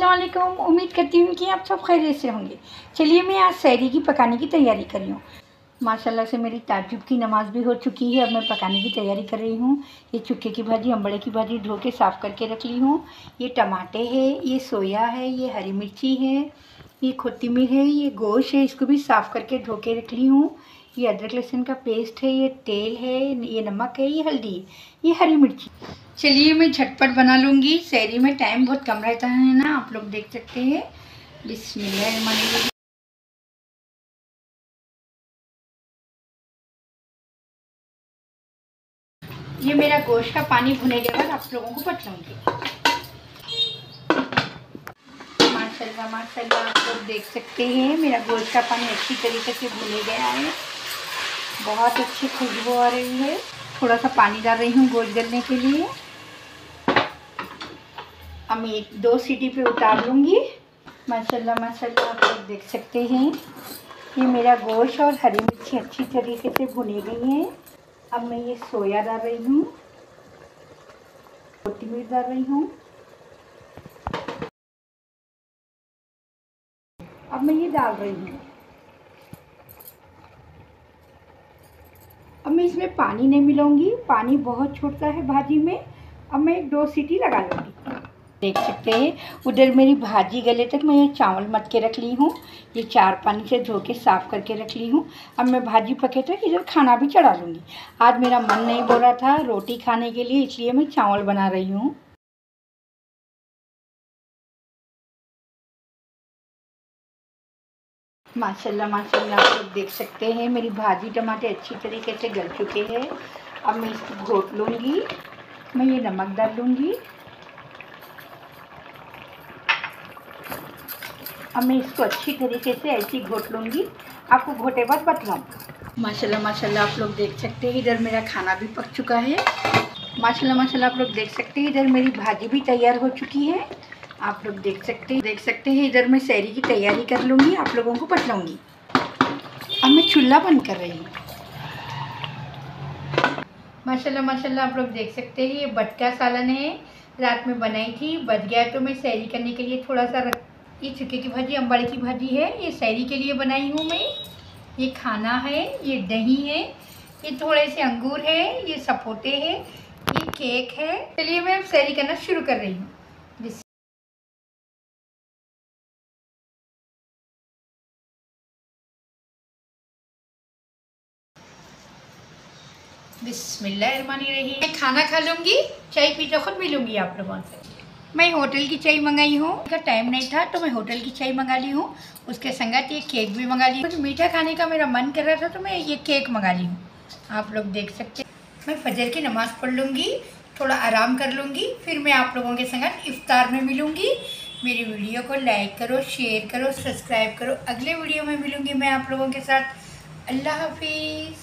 वालेकुम उम्मीद करती हूँ कि आप सब खैरियत से होंगे। चलिए मैं आज सैरी की पकाने की तैयारी कर रही हूँ। माशाल्लाह से मेरी ताजुब की नमाज़ भी हो चुकी है। अब मैं पकाने की तैयारी कर रही हूँ। ये चुके की भाजी अम्बड़े की भाजी धो के साफ़ करके रख ली हूँ। ये टमाटे है, ये सोया है, ये हरी मिर्ची है, ये खोतीमीर है, ये गोश्त है, इसको भी साफ़ करके धो के रख ली हूँ। ये अदरक लहसुन का पेस्ट है, ये तेल है, ये नमक है, ये हल्दी, ये हरी मिर्ची। चलिए मैं झटपट बना लूँगी। शहरी में टाइम बहुत कम रहता है ना, आप लोग देख सकते हैं। बिस्मिल्लाह ये मेरा गोश्त का पानी भुने के बाद आप लोगों को बतलाऊँगी माशाल्लाह माशाल्लाह, आप लोग देख सकते हैं। मेरा गोश्त का पानी अच्छी तरीके से भुने गया है। बहुत अच्छी खुशबू आ रही है। थोड़ा सा पानी डाल रही हूँ गोश्त गलने के लिए। अब एक दो सीटी पे उतार लूँगी। माशाल्लाह माशाल्लाह, आप लोग देख सकते हैं। ये मेरा गोश्त और हरी मिर्ची अच्छी तरीके से भुनी गई हैं। अब मैं ये सोया डाल रही हूँ। कोथिमीर डाल रही हूँ। अब मैं ये डाल रही हूँ। अब मैं इसमें पानी नहीं मिलाऊँगी। पानी बहुत छोड़ता है भाजी में। अब मैं एक दो सीटी लगा लूँगी। देख सकते हैं। उधर मेरी भाजी गले तक मैं ये चावल मत के रख ली हूँ। ये चार पानी से धो के साफ़ करके रख ली हूँ। अब मैं भाजी पके तक इधर खाना भी चढ़ा लूँगी आज मेरा मन नहीं बोल रहा था रोटी खाने के लिए, इसलिए मैं चावल बना रही हूँ। माशाल्लाह माशाल्लाह, आप लोग देख सकते हैं। मेरी भाजी टमाटर अच्छी तरीके से गल चुके हैं। अब मैं इसको घोट लूँगी। मैं ये नमक डाल लूँगी। अब मैं इसको अच्छी तरीके से ऐसी घोट लूँगी। आपको घोटे बाद बतलाऊँ माशाल्लाह माशाल्लाह, आप लोग देख सकते हैं, इधर मेरा खाना भी पक चुका है। माशाल्लाह माशाल्लाह, आप लोग देख सकते हैं, इधर मेरी भाजी भी तैयार हो चुकी है। आप लोग देख सकते हैं, देख सकते हैं, इधर मैं सैरी की तैयारी कर लूँगी, आप लोगों को बतलाऊँगी। अब मैं चूल्हा बंद कर रही हूँ। माशाल्लाह माशाल्लाह, आप लोग देख सकते हैं, ये बटका सालन है। रात में बनाई थी, बच गया तो मैं सैरी करने के लिए थोड़ा सा रख ये चुके की भाजी अम्बाड़ी की भाजी है, ये सैरी के लिए बनाई हूँ मैं। ये खाना है, ये दही है, ये थोड़े से अंगूर है, ये सपोटे है, ये केक है। चलिए मैं अब सैरी करना शुरू कर रही हूँ। बिस्मिल्लाह रही मैं खाना खा लूँगी, चाय पी तो खुद मिलूँगी आप लोगों से। मैं होटल की चाय मंगाई हूँ। का टाइम नहीं था तो मैं होटल की चाय मंगा ली हूँ। उसके संगत ये केक भी मंगा ली कुछ मीठा खाने का मेरा मन कर रहा था तो मैं ये केक मंगा ली हूँ। आप लोग देख सकते मैं फजर की नमाज़ पढ़ लूँगी, थोड़ा आराम कर लूँगी, फिर मैं आप लोगों के संगत इफ्तार में मिलूँगी। मेरी वीडियो को लाइक करो शेयर करो सब्सक्राइब करो। अगले वीडियो में मिलूँगी मैं आप लोगों के साथ। अल्लाह हाफिज़।